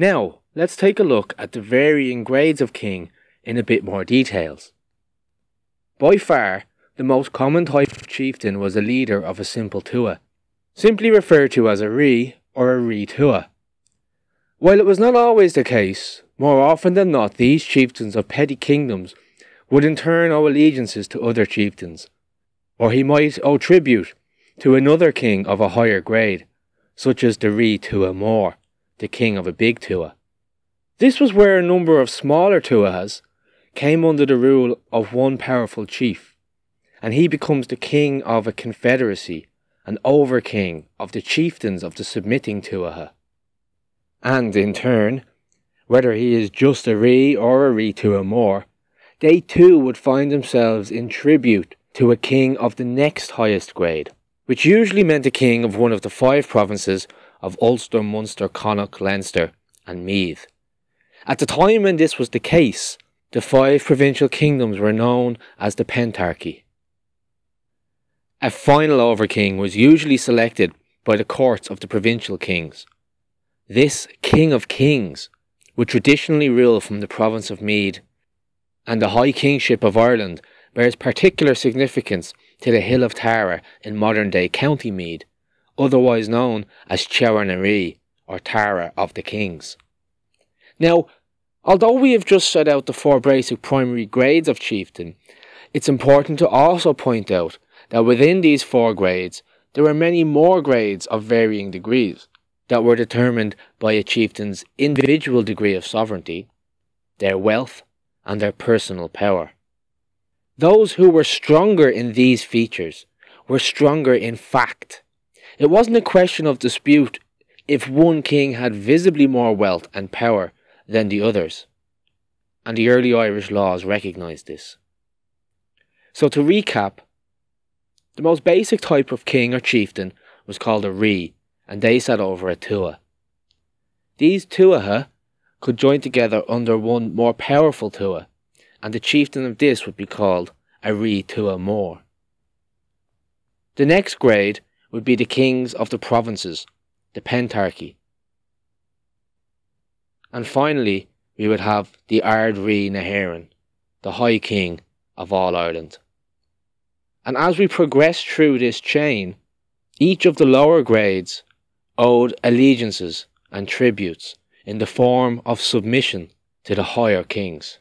Now, let's take a look at the varying grades of king in a bit more details. By far, the most common type of chieftain was a leader of a simple tuath, simply referred to as a ri or a ri tuath. While it was not always the case, more often than not these chieftains of petty kingdoms would in turn owe allegiances to other chieftains, or he might owe tribute to another king of a higher grade, such as the Ri Tuath Mor, the king of a big Tuath. This was where a number of smaller Tuathas came under the rule of one powerful chief, and he becomes the king of a confederacy, an over king of the chieftains of the submitting Tuatha. And in turn, whether he is just a Ri or a Ri Tuath Mor, they too would find themselves in tribute to a king of the next highest grade, which usually meant a king of one of the five provinces of Ulster, Munster, Connacht, Leinster, and Meath. At the time when this was the case, the five provincial kingdoms were known as the Pentarchy. A final overking was usually selected by the courts of the provincial kings. This King of Kings would traditionally rule from the province of Meath, and the High Kingship of Ireland bears particular significance to the Hill of Tara in modern day County Meath, otherwise known as Chearnaree or Tara of the Kings. Now, Although we have just set out the four basic primary grades of chieftain, it's important to also point out that within these four grades, there are many more grades of varying degrees that were determined by a chieftain's individual degree of sovereignty, their wealth, and their personal power. Those who were stronger in these features were stronger in fact. It wasn't a question of dispute if one king had visibly more wealth and power than the others, and the early Irish laws recognised this. So to recap, the most basic type of king or chieftain was called a Ri, and they sat over a Tuath. These Tuatha could join together under one more powerful Tuath, and the chieftain of this would be called a Ri Tuath Mor. The next grade would be the kings of the provinces, the Pentarchy, and finally, we would have the Ard Ri na hÉireann, the High King of all Ireland. And as we progress through this chain, each of the lower grades owed allegiances and tributes in the form of submission to the higher kings.